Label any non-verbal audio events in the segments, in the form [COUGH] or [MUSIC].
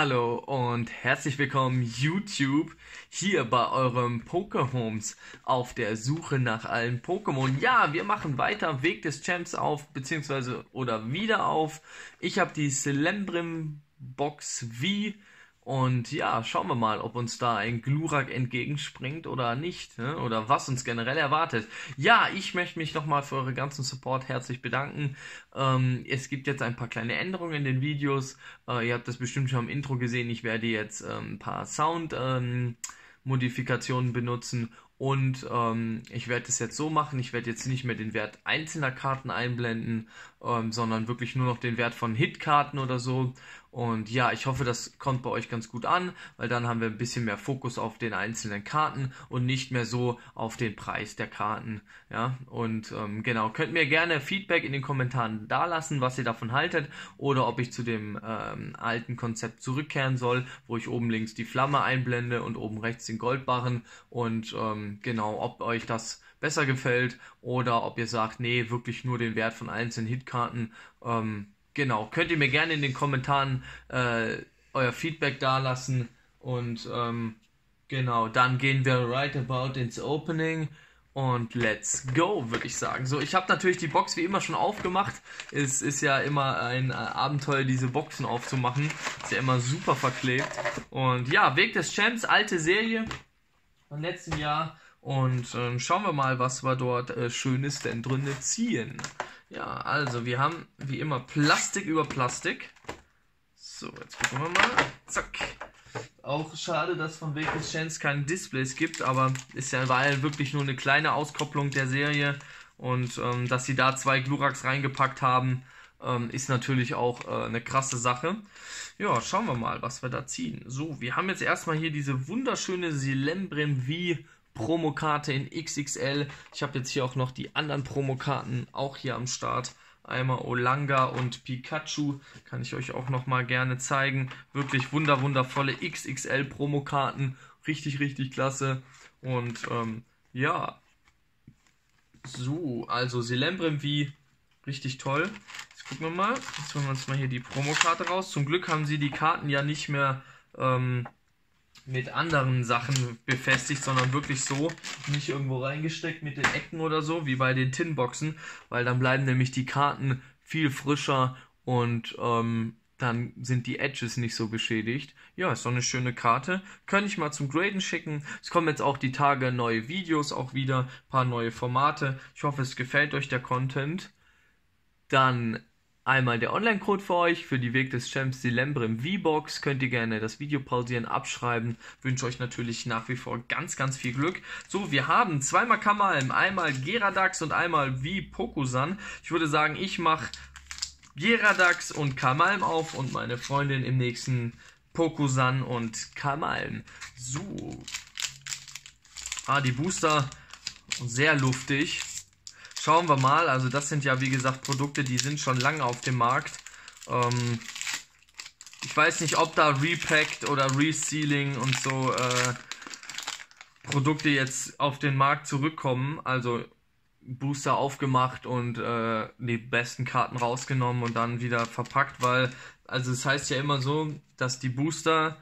Hallo und herzlich willkommen YouTube hier bei eurem Pokehomes auf der Suche nach allen Pokémon. Ja, wir machen weiter Weg des Champs auf, beziehungsweise oder wieder auf. Ich habe die Celembrim Box V und ja, schauen wir mal, ob uns da ein Glurak entgegenspringt oder nicht. Ne? Oder was uns generell erwartet. Ja, ich möchte mich nochmal für eure ganzen Support herzlich bedanken. Ähm, es gibt jetzt ein paar kleine Änderungen in den Videos. Äh, ihr habt das bestimmt schon im Intro gesehen. Ich werde jetzt ähm, ein paar Sound... Ähm, benutzen und ähm, ich werde es jetzt so machen, ich werde jetzt nicht mehr den Wert einzelner Karten einblenden, ähm, sondern wirklich nur noch den Wert von Hitkarten oder so und ja, ich hoffe, das kommt bei euch ganz gut an, weil dann haben wir ein bisschen mehr Fokus auf den einzelnen Karten und nicht mehr so auf den Preis der Karten. Ja, und ähm, genau, könnt mir gerne Feedback in den Kommentaren dalassen, was ihr davon haltet oder ob ich zu dem ähm, alten Konzept zurückkehren soll, wo ich oben links die Flamme einblende und oben rechts den Goldbarren und ähm, genau, ob euch das besser gefällt oder ob ihr sagt, nee, wirklich nur den Wert von einzelnen Hitkarten. Ähm, Genau, könnt ihr mir gerne in den Kommentaren äh, euer Feedback dalassen. Und ähm, genau, dann gehen wir right about ins Opening. Und let's go, würde ich sagen. So, ich habe natürlich die Box wie immer schon aufgemacht. Es ist ja immer ein äh, Abenteuer, diese Boxen aufzumachen. Ist ja immer super verklebt. Und ja, Weg des Champs, alte Serie vom letzten Jahr. Und ähm, schauen wir mal, was wir dort äh, Schönes denn drin ziehen. Ja, also wir haben wie immer Plastik über Plastik. So, jetzt gucken wir mal. Zack. Auch schade, dass von Vegas Chance keine Displays gibt, aber ist ja weil wirklich nur eine kleine Auskopplung der Serie. Und ähm, dass sie da zwei Gluraks reingepackt haben, ähm, ist natürlich auch äh, eine krasse Sache. Ja, schauen wir mal, was wir da ziehen. So, wir haben jetzt erstmal hier diese wunderschöne Silembrim V Promokarte in XXL. Ich habe jetzt hier auch noch die anderen Promokarten auch hier am Start. Einmal Olanga und Pikachu. Kann ich euch auch noch mal gerne zeigen. Wirklich wunder wundervolle XXL Promokarten. Richtig, richtig klasse. Und ähm, ja. So, also Selembrem wie richtig toll. Jetzt gucken wir mal. Jetzt holen wir uns mal hier die Promokarte raus. Zum Glück haben sie die Karten ja nicht mehr ähm, mit anderen Sachen befestigt, sondern wirklich so, nicht irgendwo reingesteckt mit den Ecken oder so, wie bei den Tinboxen, weil dann bleiben nämlich die Karten viel frischer und ähm, dann sind die Edges nicht so beschädigt. Ja, ist doch eine schöne Karte. Könnte ich mal zum Graden schicken. Es kommen jetzt auch die Tage neue Videos auch wieder, ein paar neue Formate. Ich hoffe, es gefällt euch der Content. Dann Einmal der Online-Code für euch, für die Weg des Champs, die Lembrem V-Box. Könnt ihr gerne das Video pausieren, abschreiben. Wünsche euch natürlich nach wie vor ganz, ganz viel Glück. So, wir haben zweimal Kamalm, einmal Geradax und einmal V Pokusan. Ich würde sagen, ich mache Geradax und Kamalm auf und meine Freundin im nächsten Pokusan und Kamalm. So. Ah, die Booster sehr luftig. Schauen wir mal. Also das sind ja wie gesagt Produkte, die sind schon lange auf dem Markt. Ähm, ich weiß nicht, ob da Repacked oder Resealing und so äh, Produkte jetzt auf den Markt zurückkommen. Also Booster aufgemacht und äh, die besten Karten rausgenommen und dann wieder verpackt, weil also es heißt ja immer so, dass die Booster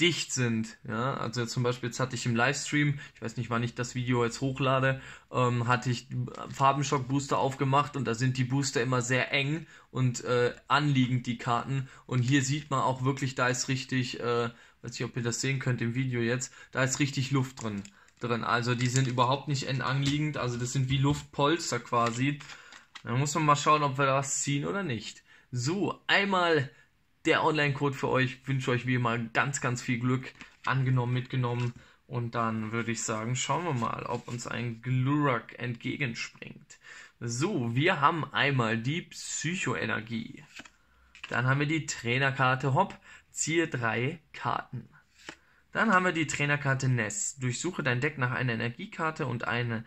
dicht sind. Ja, also zum Beispiel jetzt hatte ich im Livestream, ich weiß nicht, wann ich das Video jetzt hochlade, ähm, hatte ich Farbenschock Booster aufgemacht und da sind die Booster immer sehr eng und äh, anliegend die Karten. Und hier sieht man auch wirklich, da ist richtig, äh, weiß nicht, ob ihr das sehen könnt im Video jetzt, da ist richtig Luft drin. drin. Also die sind überhaupt nicht entanliegend, also das sind wie Luftpolster quasi. Da muss man mal schauen, ob wir das ziehen oder nicht. So, einmal der Online-Code für euch. Wünsche euch wie immer ganz, ganz viel Glück. Angenommen, mitgenommen. Und dann würde ich sagen, schauen wir mal, ob uns ein Glurak entgegenspringt. So, wir haben einmal die Psychoenergie. Dann haben wir die Trainerkarte Hopp. Ziehe drei Karten. Dann haben wir die Trainerkarte Ness. Durchsuche dein Deck nach einer Energiekarte und eine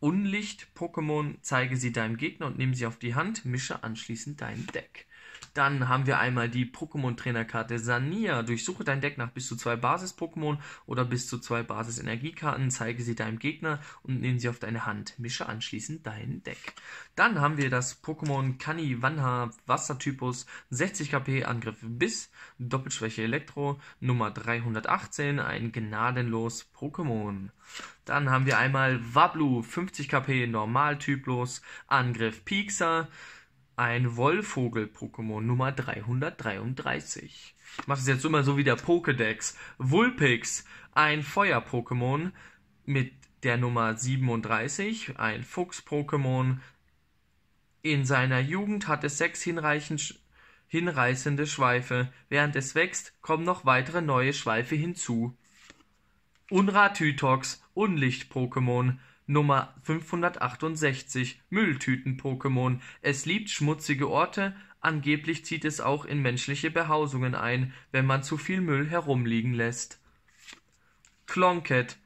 Unlicht-Pokémon. Zeige sie deinem Gegner und nehme sie auf die Hand. Mische anschließend dein Deck. Dann haben wir einmal die Pokémon-Trainerkarte Sania. Durchsuche dein Deck nach bis zu zwei Basis-Pokémon oder bis zu zwei Basis-Energiekarten, zeige sie deinem Gegner und nimm sie auf deine Hand. Mische anschließend dein Deck. Dann haben wir das Pokémon Kaniwanha Wassertypus 60 KP Angriff bis Doppelschwäche Elektro Nummer 318, ein gnadenlos Pokémon. Dann haben wir einmal Wablu 50 KP Normaltyplos Angriff Pixar ein Wollvogel-Pokémon Nummer 333. Ich mache es jetzt immer so wie der Pokédex. Vulpix, ein Feuer-Pokémon mit der Nummer 37, ein Fuchs-Pokémon. In seiner Jugend hat es sechs hinreißende Schweife. Während es wächst, kommen noch weitere neue Schweife hinzu. Unra-Tytox, Unlicht-Pokémon, Nummer 568 Mülltüten-Pokémon. Es liebt schmutzige Orte, angeblich zieht es auch in menschliche Behausungen ein, wenn man zu viel Müll herumliegen lässt. Clonket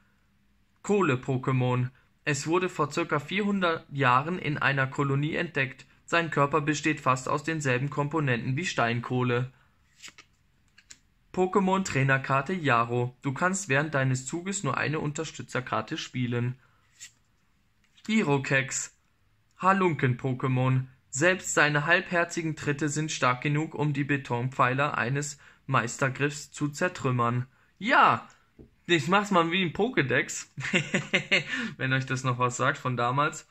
Kohle-Pokémon. Es wurde vor ca. 400 Jahren in einer Kolonie entdeckt. Sein Körper besteht fast aus denselben Komponenten wie Steinkohle. Pokémon Trainerkarte Yaro. Du kannst während deines Zuges nur eine Unterstützerkarte spielen. Irokex, Halunken-Pokémon. Selbst seine halbherzigen Tritte sind stark genug, um die Betonpfeiler eines Meistergriffs zu zertrümmern. Ja, ich mach's mal wie ein Pokédex. [LAUGHS] Wenn euch das noch was sagt von damals.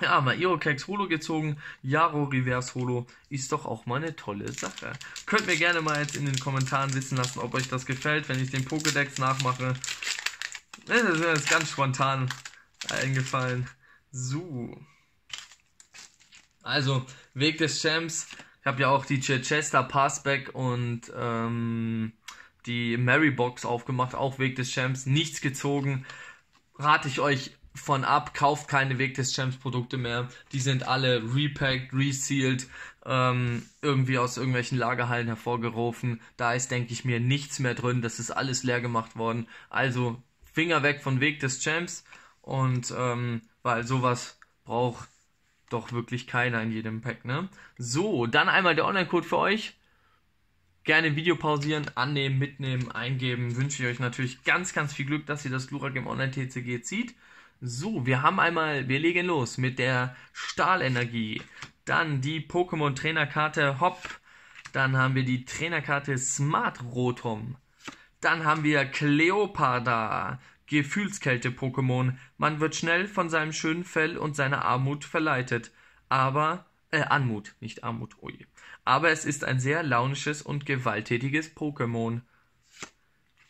Ja, mal Irokex Holo gezogen. Yaro Reverse Holo ist doch auch mal eine tolle Sache. Könnt mir gerne mal jetzt in den Kommentaren wissen lassen, ob euch das gefällt, wenn ich den Pokédex nachmache. Das ist ganz spontan eingefallen. So. Also, Weg des Champs. Ich habe ja auch die Chichester Passback und ähm, die Mary Box aufgemacht. Auch Weg des Champs. Nichts gezogen. Rate ich euch von ab. Kauft keine Weg des Champs Produkte mehr. Die sind alle repacked, resealed. Ähm, irgendwie aus irgendwelchen Lagerhallen hervorgerufen. Da ist, denke ich mir, nichts mehr drin. Das ist alles leer gemacht worden. Also Finger weg von Weg des Champs. Und ähm, weil sowas braucht doch wirklich keiner in jedem Pack, ne? So, dann einmal der Online-Code für euch. Gerne Video pausieren, annehmen, mitnehmen, eingeben. Wünsche ich euch natürlich ganz, ganz viel Glück, dass ihr das Lura Game Online TCG zieht. So, wir haben einmal, wir legen los mit der Stahlenergie. Dann die Pokémon Trainerkarte Hop. Dann haben wir die Trainerkarte Smart Rotom. Dann haben wir Cleopada. Gefühlskälte-Pokémon. Man wird schnell von seinem schönen Fell und seiner Armut verleitet. Aber, äh, Anmut, nicht Armut, oje. Oh Aber es ist ein sehr launisches und gewalttätiges Pokémon.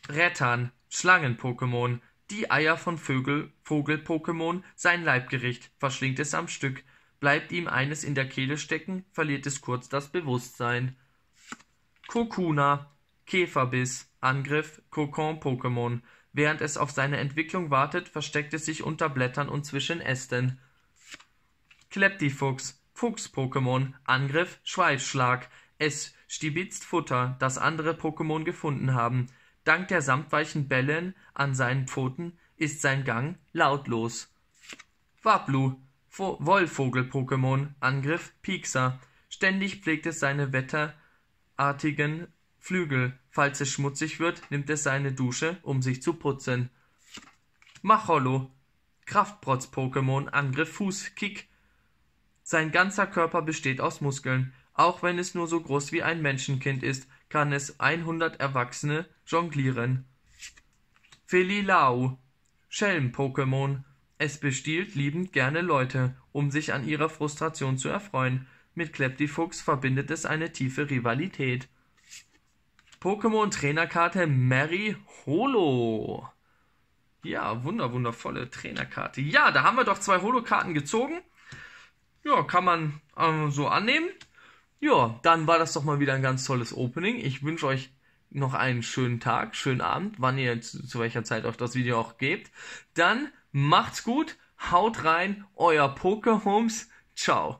Rettern, Schlangen-Pokémon. Die Eier von Vögel, Vogel-Pokémon, sein Leibgericht, verschlingt es am Stück. Bleibt ihm eines in der Kehle stecken, verliert es kurz das Bewusstsein. Kokuna, Käferbiss, Angriff, Kokon-Pokémon. Während es auf seine Entwicklung wartet, versteckt es sich unter Blättern und zwischen Ästen. Kleptifuchs, Fuchs-Pokémon, Angriff, Schweifschlag. Es stibitzt Futter, das andere Pokémon gefunden haben. Dank der samtweichen Bällen an seinen Pfoten ist sein Gang lautlos. Wablu, Wollvogel-Pokémon, Angriff, Piekser. Ständig pflegt es seine wetterartigen Flügel. Falls es schmutzig wird, nimmt es seine Dusche, um sich zu putzen. Macholo. Kraftprotz-Pokémon, Angriff, Fuß, Kick. Sein ganzer Körper besteht aus Muskeln. Auch wenn es nur so groß wie ein Menschenkind ist, kann es 100 Erwachsene jonglieren. Felilau. Schelm-Pokémon. Es bestiehlt liebend gerne Leute, um sich an ihrer Frustration zu erfreuen. Mit Kleptifuchs verbindet es eine tiefe Rivalität. Pokémon Trainerkarte Mary Holo. Ja, wunder, wundervolle Trainerkarte. Ja, da haben wir doch zwei Holo-Karten gezogen. Ja, kann man äh, so annehmen. Ja, dann war das doch mal wieder ein ganz tolles Opening. Ich wünsche euch noch einen schönen Tag, schönen Abend, wann ihr zu, zu welcher Zeit euch das Video auch gebt. Dann macht's gut, haut rein, euer Pokéhomes. Ciao.